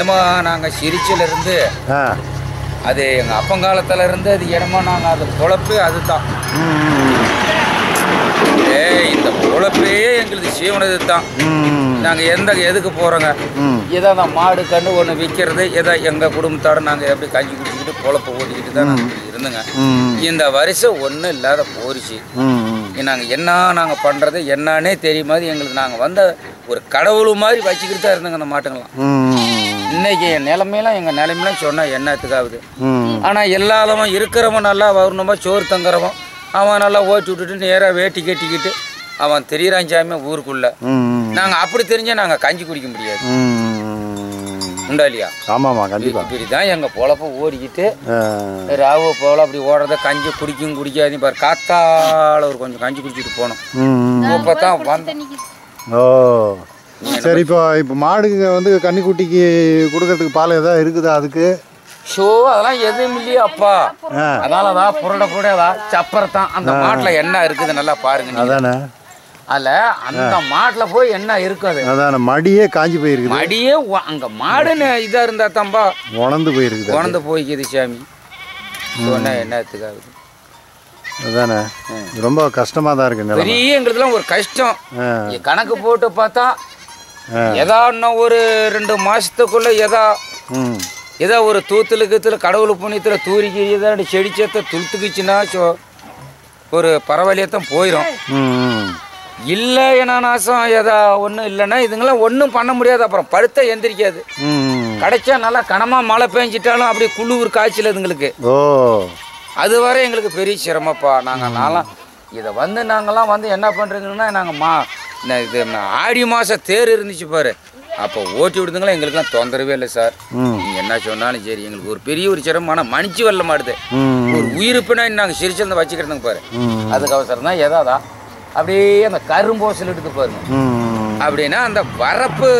என்னமோ நாங்கள் சிரிச்சிலிருந்து அது எங்கள் அப்பங்காலத்துல இருந்து அது என்னமோ நாங்கள் அது பொழப்பு அதுதான். ஏய் இந்த பொழப்பே எங்களுக்கு சீவனது தான் நாங்கள் எந்த எதுக்கு போகிறோங்க ஏதோ அந்த மாடு கன்று ஒன்று விற்கிறது ஏதோ எங்கள் குடும்பத்தோட நாங்கள் எப்படி கஞ்சி குடிச்சிக்கிட்டு பொழப்ப ஓட்டிக்கிட்டு தான் நாங்கள் இருந்தோங்க. இந்த வருஷம் ஒன்றும் இல்லாத போரிச்சு. நாங்கள் என்ன நாங்கள் பண்ணுறது என்னன்னே தெரியும் மாதிரி எங்களுக்கு நாங்கள் வந்த ஒரு கடவுள் மாதிரி வச்சுக்கிட்டு தான் இருந்தோங்க அந்த மாட்டுங்களாம் இன்னைக்கு என் நிலமையெல்லாம் எங்கள் நிலைமையெல்லாம் சொன்னால் என்னத்துக்காகுது ஆனால் எல்லாதவன் இருக்கிறவன் நல்லா வரணுமா சோறு தங்குறவன். அவன் நல்லா ஓட்டி விட்டுட்டு நேராக வேட்டி கட்டிக்கிட்டு அவன் தெரியறான் சாமி ஊருக்குள்ள. நாங்கள் அப்படி தெரிஞ்சால் நாங்கள் கஞ்சி குடிக்க முடியாது. உண்டா இல்லையா? ஆமாம்மா கண்டிப்பா. இப்படி தான் எங்கள் பொழப்ப ஓடிக்கிட்டு ராவு போல அப்படி ஓடுறத கஞ்சி குடிக்கும் குடிக்காதையும் பாரு. காத்தால ஒரு கொஞ்சம் கஞ்சி குடிச்சிட்டு போனோம். இப்போ தான் வந்த ஓ. சரி இப்போ இப்போ மாடுங்க வந்து கன்னிக்குட்டிக்கு கொடுக்கறதுக்கு பால் ஏதாவது இருக்குதா அதுக்கு? ஷோ அதெல்லாம் எதுவும் இல்லையா அப்பா அதனால தான் புரட புரடா சப்பரத்தான். அந்த மாட்டில் என்ன இருக்குது நல்லா பாருங்க. அதானே? அதுல அந்த மாட்டுல போய் என்ன இருக்குது? அதானே மடியே காஞ்சி போயிருக்குது. மடியே அங்க மாடுன்னு இதா இருந்தா தான்பா. உணர்ந்து போயிருக்குது குழந்த போய்க்குது சாமி. சொன்ன என்னத்துக்காகுது அதானே? ரொம்ப கஷ்டமாக தான் இருக்கு பெரிய எங்களுக்குலாம் ஒரு கஷ்டம். கணக்கு போட்டு பார்த்தா எதா இன்னும் ஒரு ரெண்டு மாசத்துக்குள்ள எதா ம். ஏதோ ஒரு தூத்துல கீத்துல கடவுள் புண்ணியத்தில் தூரிக்கு ஏதாவது செடிச்சத்தை துளுத்துக்குச்சுன்னா ஒரு பரவாயில்லையத்தான் போயிடும் இல்லை என்ன நாசம் ஏதா ஒன்றும் இல்லைன்னா இதுங்களாம் ஒன்றும் பண்ண முடியாது. அப்புறம் படுத்த எந்திரிக்காது. கிடைச்சா நல்லா கனமாக மழை பெஞ்சிட்டாலும் அப்படியே குளிர் காய்ச்சல் இதுங்களுக்கு அது வரை எங்களுக்கு பெரிய சிரமப்பா. நாங்கள் நான்லாம் இதை வந்து நாங்கள்லாம் வந்து என்ன பண்ணுறீங்கன்னா நாங்கள் மா இது ஆடி மாதம் தேர் இருந்துச்சு பாரு. அப்போ ஓட்டி விடுதுங்களா? எங்களுக்குலாம் தொந்தரவே இல்லை சார். நீங்கள் என்ன சொன்னாலும் சரி எங்களுக்கு ஒரு பெரிய ஒரு சிரமம் ஆனால் மன்னிச்சு வரல மாட்டுது. ஒரு உயிர்ப்புனா நாங்கள் சிரிச்சிருந்த வச்சுக்கிறதுங்க பாரு. அதுக்கு அவசரம் தான் எதாதா அப்படியே அந்த கரும்போசல் எடுத்து பாருங்க. அப்படின்னா அந்த வரப்பு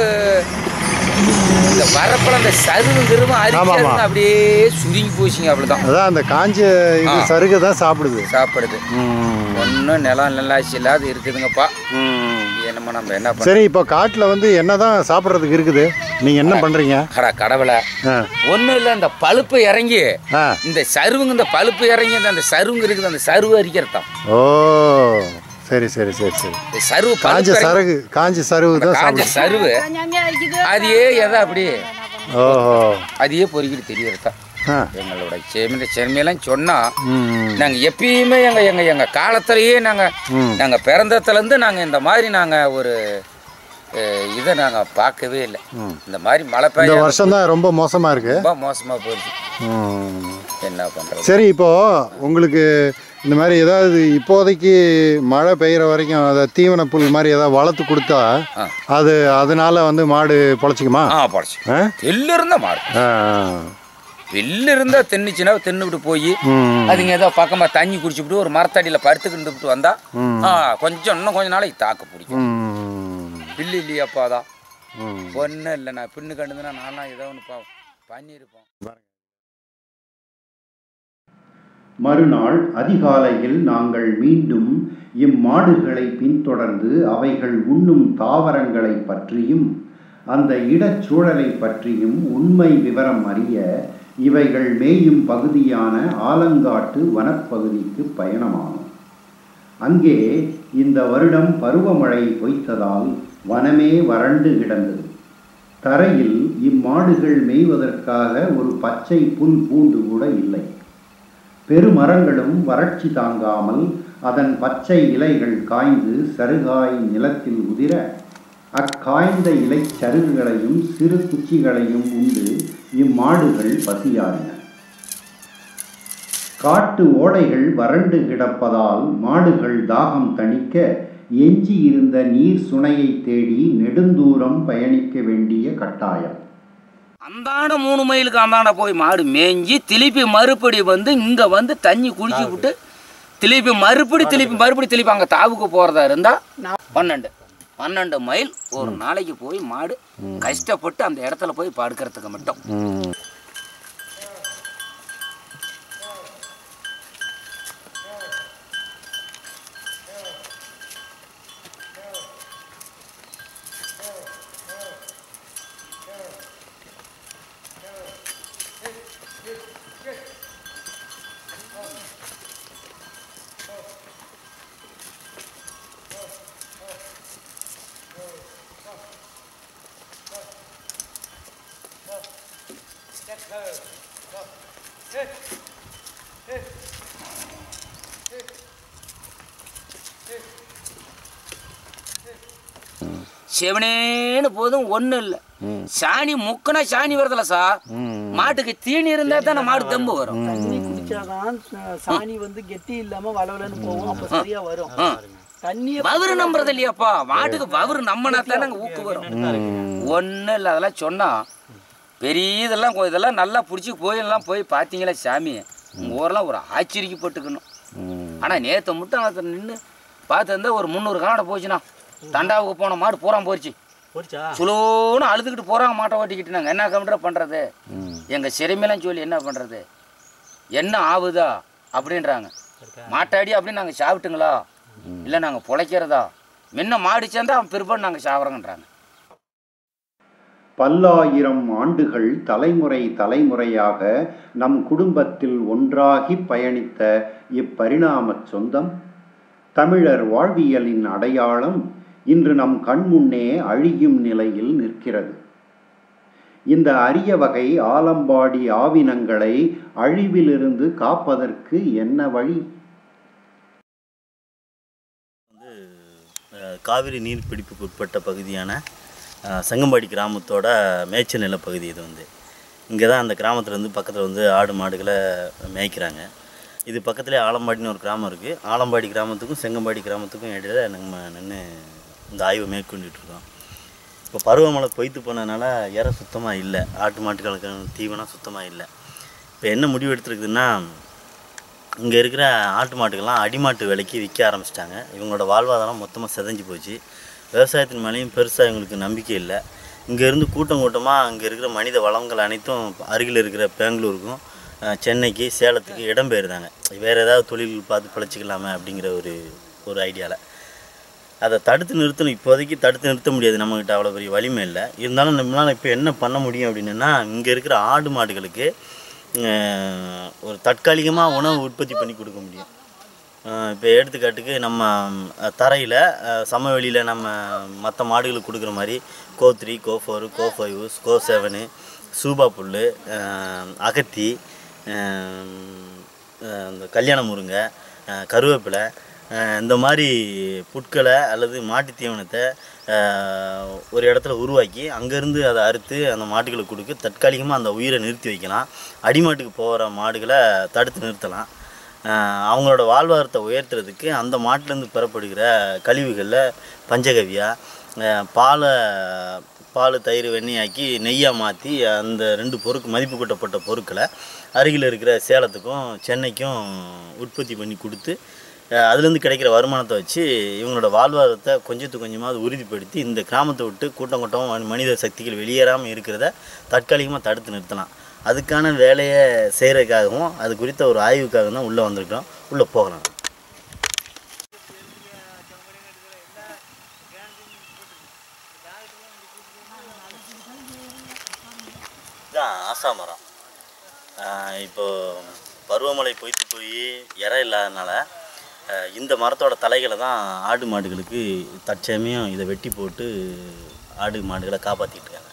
இந்த வரப்புல அந்த சருவும் திருவும் அரிக்கிறதுங்க அப்படியே சுருங்கி போச்சுங்க அவ்வளோதான் அதான் அந்த காஞ்ச சருகை தான் சாப்பிடுது. சாப்பிடுது. ஒன்றும் நிலம் நல்லாச்சு இல்லாத இருக்குதுங்கப்பா. என்னமோ நம்ம என்ன பண்ண சரி இப்போ காட்டில் வந்து என்னதான் சாப்பிட்றதுக்கு இருக்குது? நீங்கள் என்ன பண்ணுறீங்க கடா கடவுளை. ஆ. ஒன்றும் இல்லை இந்த பழுப்பு இறங்கி ஆ. இந்த சருவுங்க இந்த பழுப்பு இறங்கி இந்த அந்த சருவுங்க இருக்குது அந்த சருவு அரிக்கிறதான் ஓ சரி சரி சரி சரி. இந்த சருவு காஞ்ச சருகு காஞ்ச சருகு தான் காஞ்ச சருவு அதையே எதை அப்படியே ஓஹோ. அதையே பொறுக்கிட்டு தெரியறதா? எங்களோட செம்மி செம்மையெல்லாம் சொன்னால் நாங்கள் எப்பயுமே எங்கள் எங்கள் எங்கள் காலத்திலேயே நாங்கள் நாங்கள் பிறந்ததுலேருந்து நாங்கள் இந்த மாதிரி நாங்கள் ஒரு இதை நாங்கள் பார்க்கவே இல்லை. இந்த மாதிரி மழை பெய்ய வருஷம் தான் ரொம்ப மோசமாக இருக்கு. ரொம்ப மோசமாக போயிடுச்சு. என்ன பண்ணுறது சரி இப்போ உங்களுக்கு இந்த மாதிரி ஏதாவது இப்போதைக்கு மழை பெய்கிற வரைக்கும் அதை தீவன புல் மாதிரி ஏதாவது வளர்த்து கொடுத்தா. அது அதனால வந்து மாடு பொழைச்சிக்குமா? ஆ எள்ளு இருந்தால் மாடு. ஆ. எள்ளு இருந்தால் தின்னுச்சுன்னா தின்னுவிட்டு போய் அதுங்க ஏதோ பக்கமாக தண்ணி குடிச்சுவிட்டு ஒரு மரத்தடியில் படுத்துக்கிட்டு வந்தா கொஞ்சம் இன்னும் கொஞ்ச நாளைக்கு தாக்கு பிடிக்கும். பில்லு இல்லையாப்பா தான் ஒன்றும் இல்லை நான் பின்னு கண்டுதுன்னா நான்லாம் ஏதோ ஒன்று பா பண்ணியிருப்போம். மறுநாள் அதிகாலையில் நாங்கள் மீண்டும் இம்மாடுகளை பின்தொடர்ந்து அவைகள் உண்ணும் தாவரங்களை பற்றியும் அந்த இடச்சூழலை பற்றியும் உண்மை விவரம் அறிய இவைகள் மேயும் பகுதியான ஆலங்காட்டு வனப்பகுதிக்கு பயணமானோம் அங்கே இந்த வருடம் பருவமழை பொய்த்ததால் வனமே வறண்டு கிடந்தது. தரையில் இம்மாடுகள் மேய்வதற்காக ஒரு பச்சை புல் பூண்டு கூட இல்லை. பெருமரங்களும் வறட்சி தாங்காமல் அதன் பச்சை இலைகள் காய்ந்து சருகாய் நிலத்தில் உதிர அக்காய்ந்த இலைச் சருகுகளையும் சிறு குச்சிகளையும் உண்டு இம்மாடுகள் பசியாறின காட்டு ஓடைகள் வறண்டு கிடப்பதால் மாடுகள் தாகம் தணிக்க எஞ்சி இருந்த நீர் சுனையை தேடி நெடுந்தூரம் பயணிக்க வேண்டிய கட்டாயம். அந்தாண்ட மூணு மைலுக்கு அந்தாண்ட போய் மாடு மேய்ஞ்சி திருப்பி மறுபடி வந்து இங்கே வந்து தண்ணி குடிச்சு விட்டு திருப்பி மறுபடி திருப்பி மறுபடி திருப்பி அங்கே தாவுக்கு போகிறதா இருந்தால் பன்னெண்டு. பன்னெண்டு மைல் ஒரு நாளைக்கு போய் மாடு கஷ்டப்பட்டு அந்த இடத்துல போய் படுக்கிறதுக்கு மட்டும். செவனேன்னு போதும் ஒன்றும் இல்லை. சாணி முக்குனா சாணி வருதுல சார் மாட்டுக்கு தீனி இருந்தா தானே மாடு தெம்பு வரும். தண்ணி குடிச்சாதான் ச- சாணி வந்து கெட்டி இல்லாம வளவலன்னு போகும். அப்ப சரியா வரும். வவுறு நம்புறது இல்லையாப்பா? மாட்டுக்கு வவுறு நம்பினா தானே ஊக்கு வரும். ஒன்றும் இல்லை அதெல்லாம் சொன்னா பெரிய இதெல்லாம் இதெல்லாம் நல்லா பிடிச்சி கோயிலெல்லாம் போய் பார்த்தீங்களா சாமி? உங்கள் ஊரெல்லாம் ஒரு ஆச்சரியப்பட்டுக்கணும். ஆனால் நேற்று மட்டும் அதை நின்று பார்த்து இருந்தால் ஒரு முந்நூறு காடை போச்சுண்ணா. தண்டாவுக்கு போன மாடு பூரா போச்சா சுலோன்னு அழுதுகிட்டு போகிறாங்க மாட்டை ஓட்டிக்கிட்டு நாங்கள் என்ன கவுண்டரை பண்ணுறது எங்கள் சிறுமையெல்லாம் சொல்லி என்ன பண்ணுறது என்ன ஆகுதா அப்படின்றாங்க. மாட்டாடி அப்படின்னு நாங்கள் சாப்பிட்டுங்களா? இல்லை நாங்கள் பிழைக்கிறதா? முன்ன மாடு சேர்ந்தா அவன் பிற்பாடு நாங்கள் சாப்பிட்றோங்கன்றாங்க பல்லாயிரம் ஆண்டுகள் தலைமுறை தலைமுறையாக நம் குடும்பத்தில் ஒன்றாகி பயணித்த இப்பரிணாமச் சொந்தம் தமிழர் வாழ்வியலின் அடையாளம் இன்று நம் கண்முன்னே அழியும் நிலையில் நிற்கிறது. இந்த அரிய வகை ஆலம்பாடி ஆவினங்களை அழிவிலிருந்து காப்பதற்கு என்ன வழி? காவிரி நீர்பிடிப்புக்கு உட்பட்ட பகுதியான செங்கம்பாடி கிராமத்தோட மேய்ச்சல் நிலப்பகுதி இது வந்து. இங்கே தான் அந்த கிராமத்தில் வந்து பக்கத்தில் வந்து ஆடு மாடுகளை மேய்க்கிறாங்க. இது பக்கத்துலேயே ஆலம்பாடின்னு ஒரு கிராமம் இருக்குது ஆலம்பாடி கிராமத்துக்கும் செங்கம்பாடி கிராமத்துக்கும் இடையில நம்ம நின்று இந்த ஆய்வை மேற்கொண்டுட்டு இருக்கோம் இப்போ பருவமழை பொய்த்து போனதுனால இற சுத்தமாக இல்லை. ஆட்டு மாட்டுகளுக்கு தீவனம் சுத்தமாக இல்லை. இப்போ என்ன முடிவு எடுத்துருக்குதுன்னா இங்கே இருக்கிற ஆட்டு மாட்டுக்கெல்லாம் அடிமாட்டு விலைக்கு விற்க ஆரம்பிச்சிட்டாங்க. இவங்களோட வாழ்வாதாரம் மொத்தமாக செதஞ்சு போச்சு. விவசாயத்தின் மேலேயும் பெருசாக எங்களுக்கு நம்பிக்கை இல்லை. இங்கேருந்து கூட்டம் கூட்டமாக அங்கே இருக்கிற மனித வளங்கள் அனைத்தும் அருகில் இருக்கிற பெங்களூருக்கும் சென்னைக்கு சேலத்துக்கு இடம்பெயர்ந்தாங்க வேறு ஏதாவது தொழில் பார்த்து பிழைச்சிக்கலாமே அப்படிங்கிற ஒரு ஒரு ஐடியாவில் அதை தடுத்து நிறுத்தணும். இப்போதைக்கு தடுத்து நிறுத்த முடியாது. நம்மக்கிட்ட அவ்வளோ பெரிய வலிமை இல்லை. இருந்தாலும் நம்மளால் இப்போ என்ன பண்ண முடியும் அப்படின்னா இங்கே இருக்கிற ஆடு மாடுகளுக்கு ஒரு தற்காலிகமாக உணவு உற்பத்தி பண்ணி கொடுக்க முடியும். இப்போ எடுத்துக்காட்டுக்கு நம்ம தரையில் சமவெளியில் நம்ம மற்ற மாடுகளுக்கு கொடுக்குற மாதிரி CO three CO four CO five CO seven சூபா புல் அகத்தி இந்த கல்யாண முருங்கை கருவேப்பிலை இந்த மாதிரி புட்களை அல்லது மாட்டு தீவனத்தை ஒரு இடத்துல உருவாக்கி அங்கேருந்து அதை அறுத்து அந்த மாட்டுகளுக்கு கொடுக்க தற்காலிகமாக அந்த உயிரை நிறுத்தி வைக்கலாம். அடிமாட்டுக்கு போகிற மாடுகளை தடுத்து நிறுத்தலாம். அவங்களோட வாழ்வாரத்தை உயர்த்துறதுக்கு அந்த மாட்டிலேருந்து பெறப்படுகிற கழிவுகளில் பஞ்சகவியா பாலை பால் தயிர் வெண்ணியாக்கி நெய்யாக மாற்றி அந்த ரெண்டு பொருட்கு மதிப்பு கூட்டப்பட்ட பொருட்களை அருகில் இருக்கிற சேலத்துக்கும் சென்னைக்கும் உற்பத்தி பண்ணி கொடுத்து அதுலேருந்து கிடைக்கிற வருமானத்தை வச்சு இவங்களோட வாழ்வாதாரத்தை கொஞ்சத்துக்கு கொஞ்சமாவது உறுதிப்படுத்தி இந்த கிராமத்தை விட்டு கூட்டம் கூட்டம் மனித சக்திகள் வெளியேறாமல் இருக்கிறத தற்காலிகமாக தடுத்து நிறுத்தலாம். அதுக்கான வேலையை செய்கிறதுக்காகவும் அது குறித்த ஒரு ஆய்வுக்காக தான் உள்ளே வந்திருக்கிறோம். உள்ளே போகலாம். இதுதான் ஆசா மரம். இப்போது இப்போ பருவமழை பொய்த்து போய் இற இல்லாதனால இந்த மரத்தோட தலைகளை தான் ஆடு மாடுகளுக்கு தற்சமயம் இதை வெட்டி போட்டு ஆடு மாடுகளை காப்பாற்றிட்டு இருக்காங்க.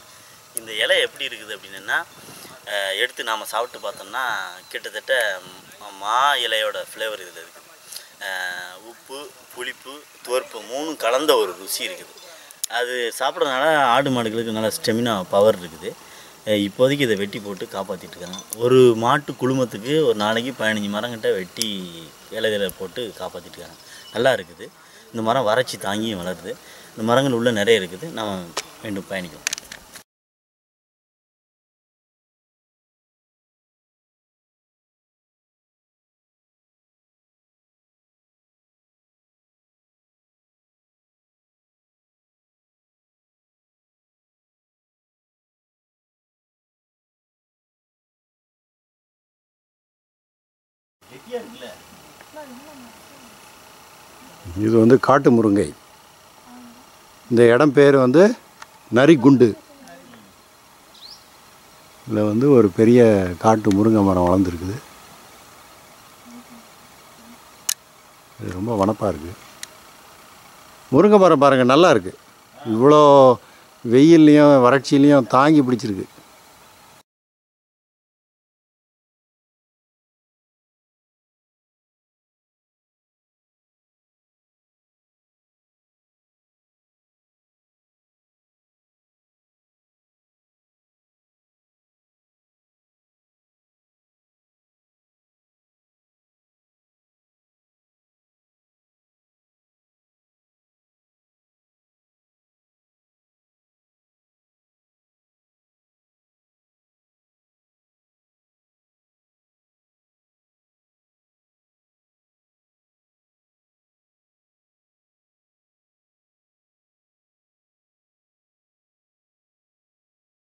இந்த இலை எப்படி இருக்குது அப்படின்னா எடுத்து நாம் சாப்பிட்டு பார்த்தோம்னா கிட்டத்தட்ட மா இலையோட ஃப்ளேவர் இதில் இருக்குது உப்பு புளிப்பு துவர்ப்பு மூணும் கலந்த ஒரு ருசி இருக்குது. அது சாப்பிட்றதுனால ஆடு மாடுகளுக்கு நல்ல ஸ்டெமினா பவர் இருக்குது. இப்போதைக்கு இதை வெட்டி போட்டு காப்பாற்றிட்டு இருக்காங்க. ஒரு மாட்டு குழுமத்துக்கு ஒரு நாளைக்கு பதினஞ்சு மரங்கிட்ட வெட்டி இலைகளை போட்டு காப்பாற்றிட்டு இருக்காங்க. நல்லா இருக்குது. இந்த மரம் வறட்சி தாங்கியும் வளருது. இந்த மரங்கள் உள்ளே நிறைய இருக்குது. நம்ம மீண்டும் பயணிக்கலாம். இது வந்து காட்டு முருங்கை. இந்த இடம் பேர் வந்து நரிகுண்டு இதில் வந்து ஒரு பெரிய காட்டு முருங்கை மரம் வளர்ந்துருக்குது. இது ரொம்ப வனப்பாக இருக்குது முருங்கை மரம் பாருங்கள் நல்லா இருக்குது இவ்வளோ வெயில்லையும் வறட்சியிலையும் தாங்கி பிடிச்சிருக்கு.